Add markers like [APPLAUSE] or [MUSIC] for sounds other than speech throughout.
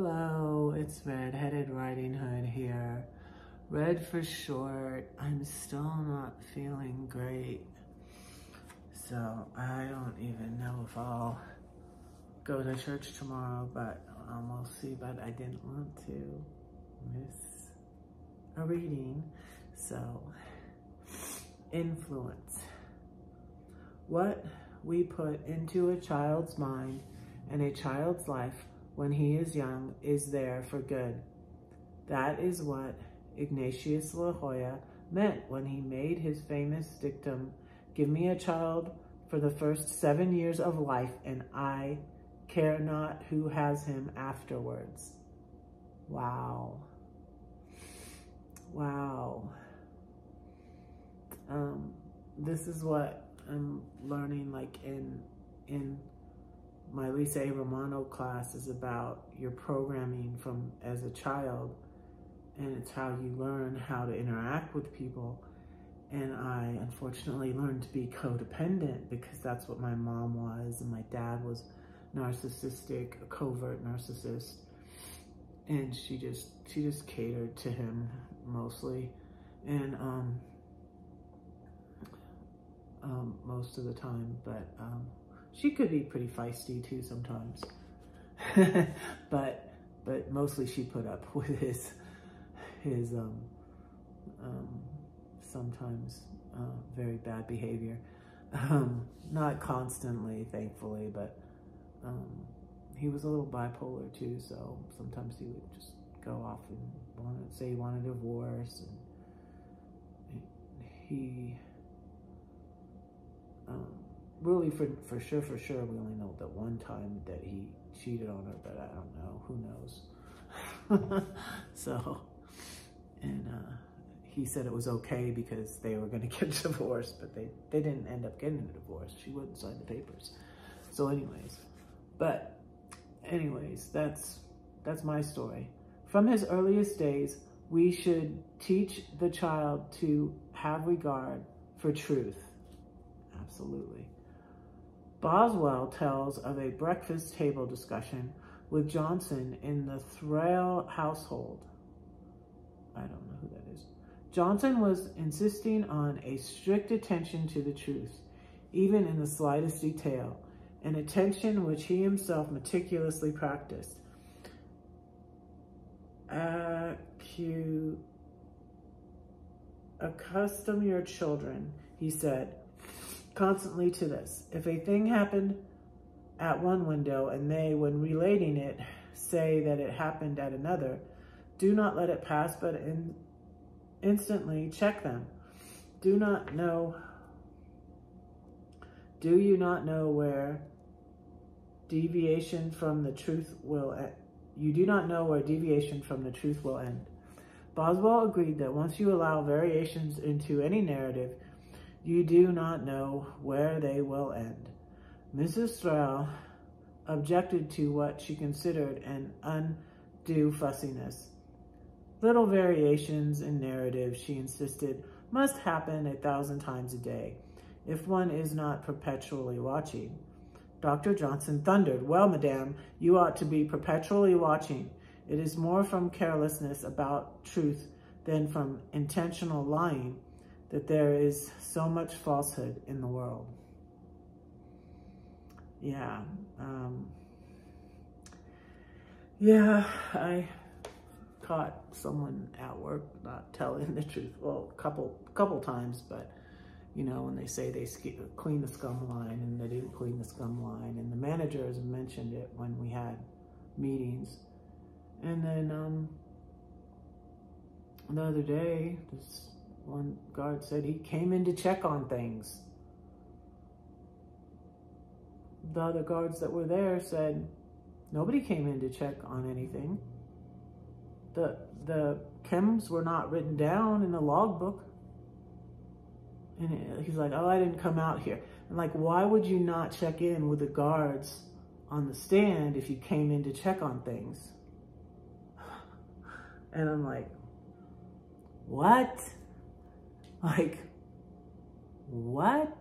Hello, it's Red-Headed Writing Hood here. Red for short. I'm still not feeling great. So I don't even know if I'll go to church tomorrow, but um, we'll see. But I didn't want to miss a reading. So, influence. What we put into a child's mind and a child's life when he is young is there for good. That is what Ignatius Loyola meant when he made his famous dictum, give me a child for the first seven years of life and I care not who has him afterwards. Wow. Wow. Um, this is what I'm learning like in, in my Lisa A. Romano class is about your programming from as a child and it's how you learn how to interact with people. And I unfortunately learned to be codependent because that's what my mom was and my dad was narcissistic, a covert narcissist. And she just she just catered to him mostly. And um um most of the time, but um she could be pretty feisty too sometimes. [LAUGHS] but but mostly she put up [LAUGHS] with his his um, um, sometimes uh, very bad behavior. Um, not constantly, thankfully, but um, he was a little bipolar too. So sometimes he would just go off and want to say he wanted a divorce, and he um, really for for sure for sure we only know that one time that he cheated on her, but I don't know. Who knows? [LAUGHS] so and uh, he said it was okay because they were going [LAUGHS] to get divorced, but they, they didn't end up getting a divorce. She wouldn't sign the papers. So anyways, but anyways, that's, that's my story. From his earliest days, we should teach the child to have regard for truth. Absolutely. Boswell tells of a breakfast table discussion with Johnson in the Thrale household. I don't know who that is. Johnson was insisting on a strict attention to the truth, even in the slightest detail, an attention which he himself meticulously practiced. Accu accustom your children, he said, constantly to this. If a thing happened at one window and they, when relating it, say that it happened at another, do not let it pass, but in, instantly check them. Do not know, do you not know where deviation from the truth will end? You do not know where deviation from the truth will end. Boswell agreed that once you allow variations into any narrative, you do not know where they will end. Mrs. Thrale objected to what she considered an undue fussiness. Little variations in narrative, she insisted, must happen a thousand times a day if one is not perpetually watching. Dr. Johnson thundered, Well, madame, you ought to be perpetually watching. It is more from carelessness about truth than from intentional lying that there is so much falsehood in the world. Yeah. Um, yeah, I caught someone at work not [LAUGHS] telling the truth. Well, a couple, couple times, but you know, when they say they clean the scum line and they didn't clean the scum line. And the managers mentioned it when we had meetings. And then um, the other day, this one guard said he came in to check on things. The other guards that were there said nobody came in to check on anything the the chems were not written down in the logbook. And he's like, oh, I didn't come out here. Like, why would you not check in with the guards on the stand if you came in to check on things? [SIGHS] And I'm like, what? Like, what?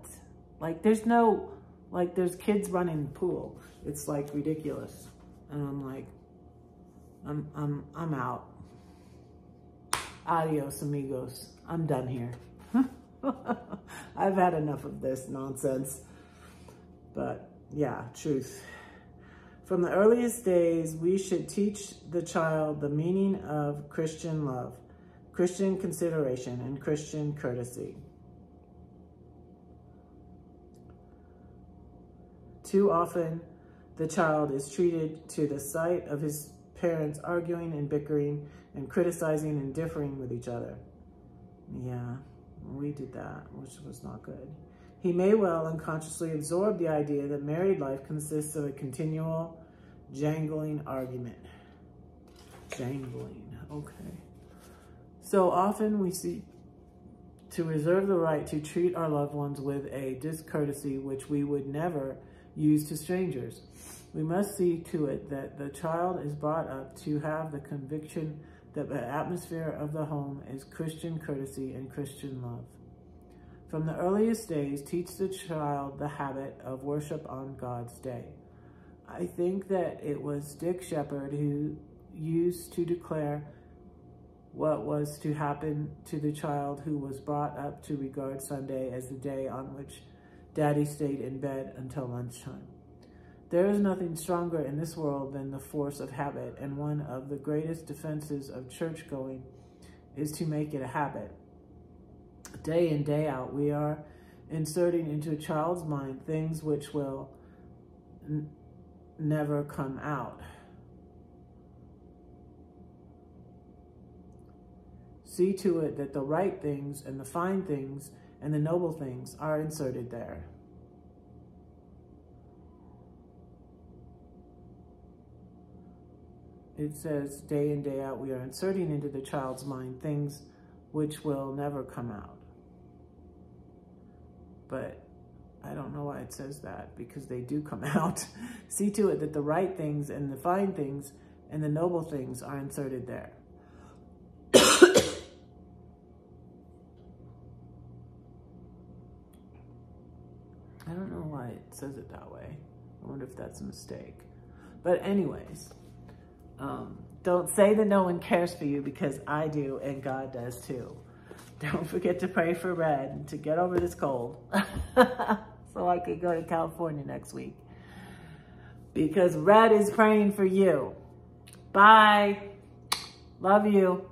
Like, there's no, like, there's kids running the pool. It's like ridiculous. And I'm like, I'm, I'm, I'm out. Adios, amigos. I'm done here. [LAUGHS] I've had enough of this nonsense. But yeah, truth. From the earliest days, we should teach the child the meaning of Christian love, Christian consideration, and Christian courtesy. Too often, the child is treated to the sight of his parents arguing and bickering and criticizing and differing with each other. Yeah, we did that, which was not good. He may well unconsciously absorb the idea that married life consists of a continual jangling argument. Jangling, okay. So often we see to reserve the right to treat our loved ones with a discourtesy which we would never use to strangers. We must see to it that the child is brought up to have the conviction that the atmosphere of the home is Christian courtesy and Christian love. From the earliest days, teach the child the habit of worship on God's day. I think that it was Dick Sheppard who used to declare what was to happen to the child who was brought up to regard Sunday as the day on which Daddy stayed in bed until lunchtime. There is nothing stronger in this world than the force of habit, and one of the greatest defenses of church going is to make it a habit. Day in, day out, we are inserting into a child's mind things which will never come out. See to it that the right things and the fine things and the noble things are inserted there. It says day in, day out, we are inserting into the child's mind things which will never come out. But I don't know why it says that because they do come [LAUGHS] out. See to it that the right things and the fine things and the noble things are inserted there. I don't know why it says it that way. I wonder if that's a mistake. But anyways, um, don't say that no one cares for you because I do and God does too. [LAUGHS] Don't forget to pray for Red to get over this cold [LAUGHS] so I could go to California next week. Because Red is praying for you. Bye. Love you.